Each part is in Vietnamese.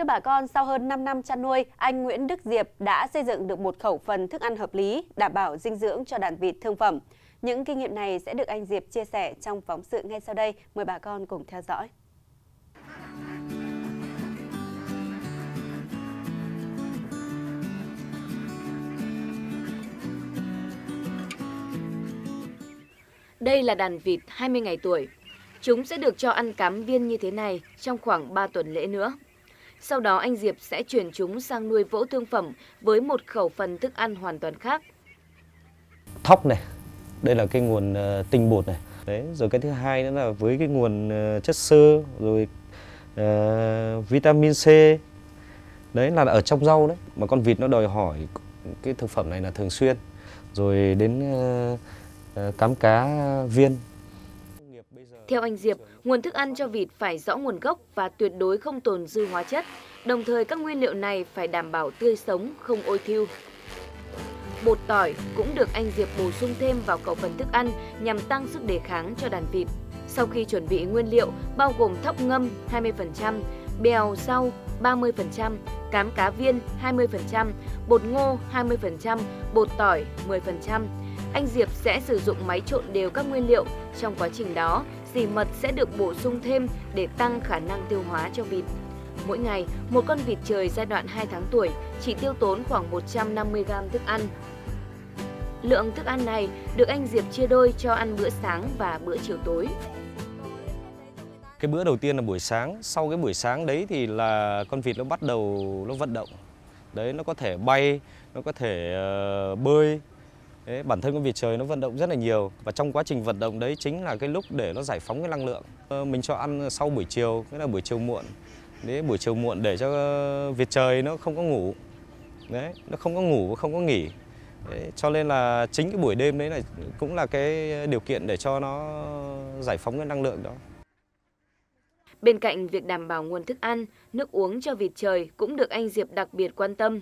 Thưa bà con, sau hơn 5 năm chăn nuôi, anh Nguyễn Đức Diệp đã xây dựng được một khẩu phần thức ăn hợp lý, đảm bảo dinh dưỡng cho đàn vịt thương phẩm. Những kinh nghiệm này sẽ được anh Diệp chia sẻ trong phóng sự ngay sau đây. Mời bà con cùng theo dõi. Đây là đàn vịt 20 ngày tuổi. Chúng sẽ được cho ăn cám viên như thế này trong khoảng 3 tuần lễ nữa. Sau đó anh Diệp sẽ chuyển chúng sang nuôi vỗ thương phẩm với một khẩu phần thức ăn hoàn toàn khác. Thóc này, đây là cái nguồn ờ, tinh bột này. Đấy, rồi cái thứ hai nữa là với cái nguồn ờ, chất xơ rồi uh, vitamin C. Đấy là ở trong rau đấy, mà con vịt nó đòi hỏi cái thực phẩm này là thường xuyên. Rồi đến uh, cám cá viên theo anh Diệp, nguồn thức ăn cho vịt phải rõ nguồn gốc và tuyệt đối không tồn dư hóa chất. Đồng thời các nguyên liệu này phải đảm bảo tươi sống, không ôi thiêu. Bột tỏi cũng được anh Diệp bổ sung thêm vào khẩu phần thức ăn nhằm tăng sức đề kháng cho đàn vịt. Sau khi chuẩn bị nguyên liệu bao gồm thóc ngâm 20%, bèo rau 30%, cám cá viên 20%, bột ngô 20%, bột tỏi 10%. Anh Diệp sẽ sử dụng máy trộn đều các nguyên liệu. Trong quá trình đó, dì mật sẽ được bổ sung thêm để tăng khả năng tiêu hóa cho vịt. Mỗi ngày, một con vịt trời giai đoạn 2 tháng tuổi chỉ tiêu tốn khoảng 150 g thức ăn. Lượng thức ăn này được anh Diệp chia đôi cho ăn bữa sáng và bữa chiều tối. Cái bữa đầu tiên là buổi sáng, sau cái buổi sáng đấy thì là con vịt nó bắt đầu nó vận động. Đấy nó có thể bay, nó có thể uh, bơi, Đấy, bản thân con vịt trời nó vận động rất là nhiều và trong quá trình vận động đấy chính là cái lúc để nó giải phóng cái năng lượng. Ờ, mình cho ăn sau buổi chiều, nghĩa là buổi chiều muộn. Đấy, buổi chiều muộn để cho ờ, vịt trời nó không có ngủ. Đấy, nó không có ngủ, không có nghỉ. Đấy, cho nên là chính cái buổi đêm đấy là cũng là cái điều kiện để cho nó giải phóng cái năng lượng đó. Bên cạnh việc đảm bảo nguồn thức ăn, nước uống cho vịt trời cũng được anh Diệp đặc biệt quan tâm.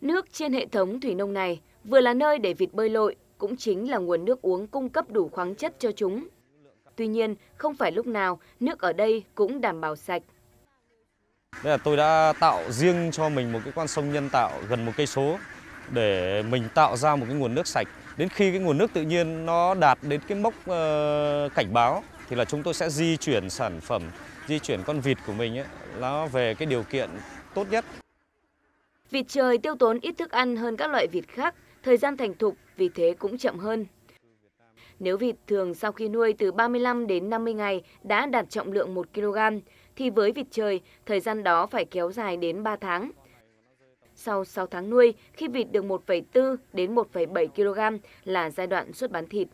Nước trên hệ thống thủy nông này vừa là nơi để vịt bơi lội, cũng chính là nguồn nước uống cung cấp đủ khoáng chất cho chúng. Tuy nhiên, không phải lúc nào nước ở đây cũng đảm bảo sạch. Đây là tôi đã tạo riêng cho mình một cái con sông nhân tạo gần một cây số để mình tạo ra một cái nguồn nước sạch. Đến khi cái nguồn nước tự nhiên nó đạt đến cái mốc uh, cảnh báo thì là chúng tôi sẽ di chuyển sản phẩm, di chuyển con vịt của mình ấy, nó về cái điều kiện tốt nhất. Vịt trời tiêu tốn ít thức ăn hơn các loại vịt khác thời gian thành thục vì thế cũng chậm hơn. Nếu vịt thường sau khi nuôi từ 35 đến 50 ngày đã đạt trọng lượng 1 kg, thì với vịt trời, thời gian đó phải kéo dài đến 3 tháng. Sau 6 tháng nuôi, khi vịt được 1,4 đến 1,7 kg là giai đoạn xuất bán thịt.